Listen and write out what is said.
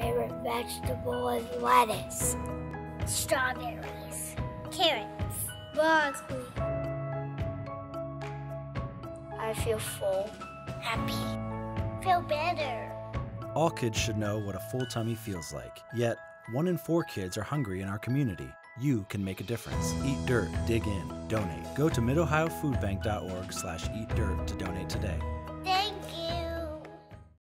Favorite vegetable is lettuce. Strawberries. Carrots. Broccoli. I feel full. Happy. Feel better. All kids should know what a full tummy feels like. Yet, one in four kids are hungry in our community. You can make a difference. Eat dirt, dig in, donate. Go to midohiofoodbank.org slash eat dirt to donate today.